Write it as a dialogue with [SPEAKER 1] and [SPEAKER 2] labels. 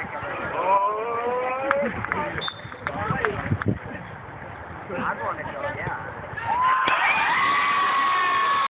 [SPEAKER 1] Oh! I want to go, yeah.